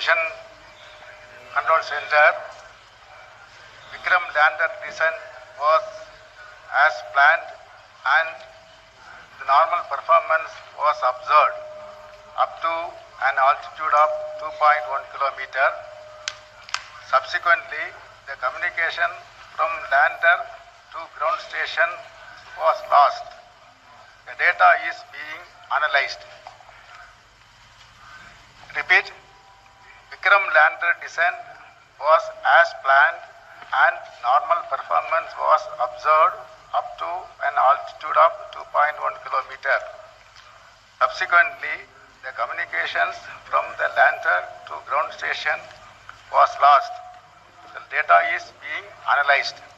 Mission Control Center, Vikram lander descent was as planned and the normal performance was observed up to an altitude of 2.1 kilometer. Subsequently, the communication from lander to ground station was lost. The data is being analyzed. Repeat, Vikram lander descent was as planned and normal performance was observed up to an altitude of 2.1 kilometer. Subsequently, the communications from the lander to ground station was lost. The data is being analyzed.